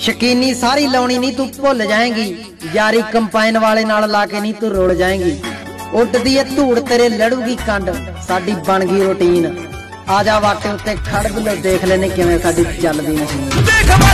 ਸ਼ਕੀਨੀ ਸਾਰੀ ਲਾਉਣੀ ਨਹੀਂ, ਤੂੰ ਭੁੱਲ ਜਾਏਂਗੀ। ਯਾਰੀ ਕੰਪਾਈਨ ਵਾਲੇ ਨਾਲ ਲਾ ਕੇ ਨਹੀਂ ਤੂੰ ਰੁੱਲ ਜਾਏਂਗੀ। ਉੱਡਦੀ ਏ ਧੂੜ ਤੇਰੇ ਲੜੂਗੀ ਕੰਡ, ਸਾਡੀ ਬਣ ਗਈ ਰੁਟੀਨ। ਆ ਜਾ ਵਾਟੇ ਉੱਤੇ ਖੜਗ ਲੋ ਦੇਖ ਲੈਨੇ ਕਿਵੇਂ ਸਾਡੀ ਚੱਲਦੀ ਮਸ਼ੀਨ।